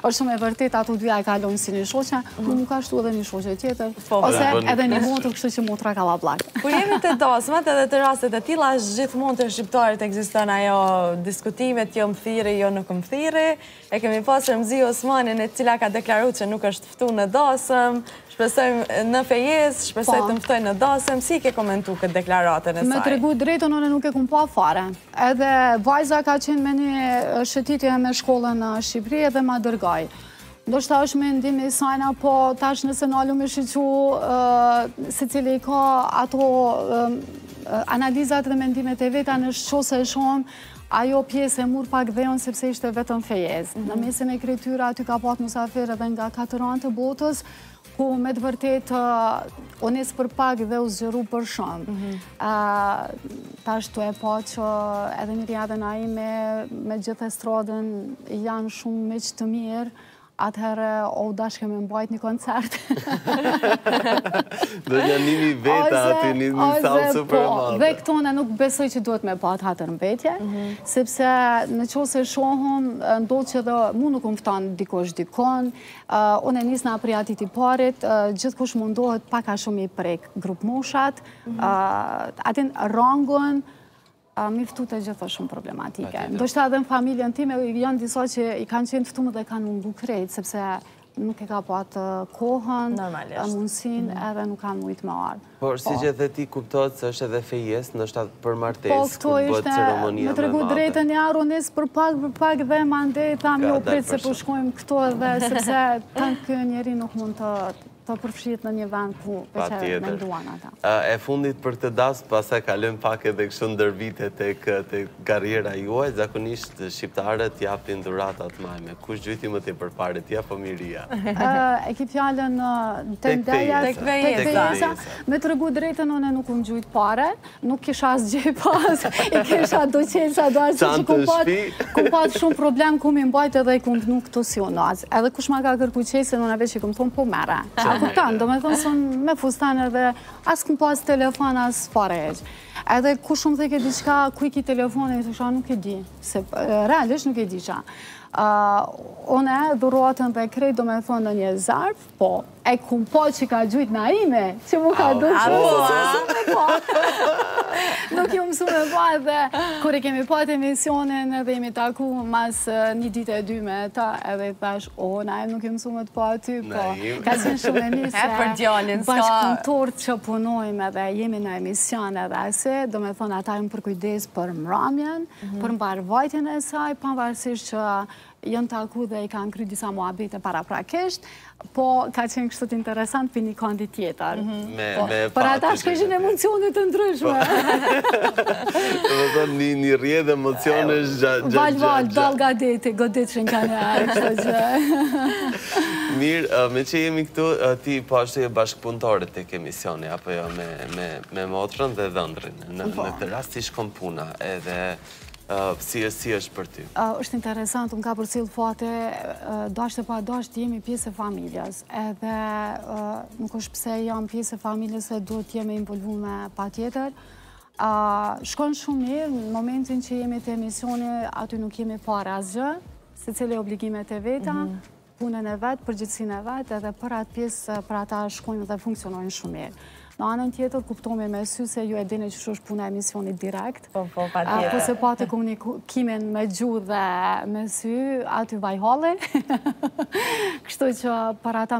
Është shumë e vërtetë, ato dyja e kalojnë si një shoqe, por nuk, ka ashtu edhe një shoqe tjetër, ose edhe një motër, kështu që motra ka vallah. Kur jemi te dasmat edhe te rastet e tilla, është gjithmonë te shqiptarët ekziston ajo diskutimet, jo më thirri, jo nuk më thirri. E kemi pasë Mëzi Osmanin e cila ka deklaru që nuk është ftu në dasëm, Shpresoj në fejesë, shpresoj të më ftojë në dasëm, si i ke komentu këtë deklaratën e saj? Me tregu drejtën, unë nuk e kom pa fare. Edhe vajza ka qenë me një shëtitje me shkollën në Shqipëri edhe ma dërgoi. Ndoshta është mendimi i sajna, po tash nëse nalum e shiqu, secili i ka ato analizat dhe mendimet e veta, në qoftë se shumë, Ajo pjesë e murr pak jehon sepse ishte vetëm fejesë. Mhm. Në mesin e krejt tyre aty ka pat musafirë edhe nga katër anët e botës, ku me të vërtetë u nis për pak dhe u zgjeru për shumë. Mhm. Tash ti e pa që edhe Miria dhe Naimi me gjithë estradën janë shumë miq të mirë, Atëherë, o u dashke me mbajt një koncert. Dhe një një mijë veta aty, një një sallë super, po, madhe. Dhe këtu unë nuk besoj që duhet me patë hatërmbetje, mhm. sepse në qoftë se shohëm, ndodh që dhe mu nuk më fton dikush dikun, unë e nis prej atij të parit, gjithkush mundohet pak a shumë i prek grupmoshat, mhm. atë rangun, A m'i ftu të gjithë është shumë problematike. Ndoshta edhe në familjen time janë disa që kanë qenë ftumë dhe kanë mungu krejt, sepse nuk e ka patë kohën, mundësin, mhm. edhe nuk kanë mujtë me ardhë. Por, si, po, që dhe ti kuptohet se është edhe fejesë, ndoshta për martesë, po, ku bëhet ceremonia më e madhe. Po, këto ishte, me tregu drejtën e kemi nisë për pak, për pak dhe mandej thamë jo prit se po shkojmë po këto edhe, sepse tanë ky njeri nuk mund të Të përfshihet në një vend ku veç e menduan ata. E fundit për këtë dasmë, pastaj kalojmë pak edhe kështu ndër vite tek karriera juaj, zakonisht shqiptarët japin dhuratat majme. Kush gjujti më tepër pare, ti apo Miria? E ke fjalën tek fejesa. Tek fejesa. Me tregu drejtën, unë nuk kom gjujt pare. Nuk kisha as xhepa, i kisha do qese, do asi gjë që kom patë, kom patë shumë problem, ku m'i mbajtë edhe i kom lënë këtu si unazë. Edhe kush ma ka kërku qesen, unë veç i kom thonë po merre. A fustan, domethonë se unë me fustan edhe, as kom pasë telefon, as fare gjë. Edhe kush më thojke diqka, ku e ki telefonin, i thusha nuk e di, se realisht nuk e disha. Unë dhuratën dhe krejt, domethonë në një zarf, Po, e kom pa që ka gjujt Naimi, që mu ka du që mu ka du po. Nuk u mësu me pa edhe, kur e kemi patë emisionin edhe jemi taku mas një dit e dy me ta, edhe i thash, o, Naim nuk u mësu me të pa aty, po. Ka qenë shumë e mirë se, për djallin, ska. Bashkëpunëtorët që punojmë dhe jemi në emision edhe asi, domethonë ata jemi përkujdes për mramjen, mhm. për mbarvajtjen e saj, pavarësisht që janë taku dhe i kanë kry disa muhabete paraprakisht, po ka qenë kështu interesant për një kënd tjetër. Mhm. Po, për ata shkëshin emocionit të ndryshme. Të dhe të një një rrjedhe emocioni të gjatë gjatë. Valë, valë, dallga e detit, godet që në kanë e arë, kështu që. Mirë, me që jemi këtu, ti po ashtu je bashkëpunëtore te emisioni, apo jo, me motrën dhe dhëndrin. Në po. të rast si shkon puna edhe... Si është për ty? është interesant, unë e kam përcjell fati, dasht e padasht, jemi pjesë e familjes, edhe nuk është pse jam pjesë e familjes se duhet të jemi involvume patjetër. Shkon shumë mirë, në momentin që jemi te emisioni, aty nuk jemi fare asgjë, secili obligimet e veta, punën e vet, përgjegjësinë e vet, edhe për atë pjesë për ata shkojnë dhe funksionojnë shumë mirë. Në anën tjetër, kuptohemi me sy se ju e dini që qysh puna e emisionit direkt. Po, po, patjetër. Po s'e pate komunikimin me gjuhë dhe me sy, aty vaj halli. Kështu që për ata